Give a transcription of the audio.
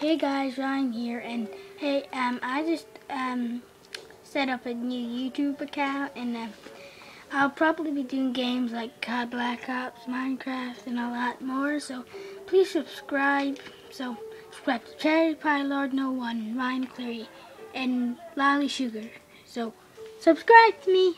Hey guys, Ryan here, and hey, um, I just um set up a new YouTube account, and uh, I'll probably be doing games like COD Black Ops, Minecraft, and a lot more. So please subscribe. So subscribe to Cherry Pie Lord No One, Ryan Cleary, and Lolly Sugar. So subscribe to me.